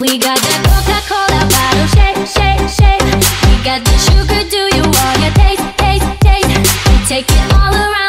We got that Coca-Cola bottle shake, shake, shake. We got the sugar, do you wanna taste, taste, taste? We take it all around.